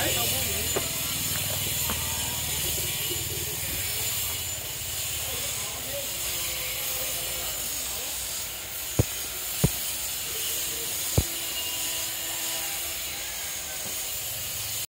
Đấy.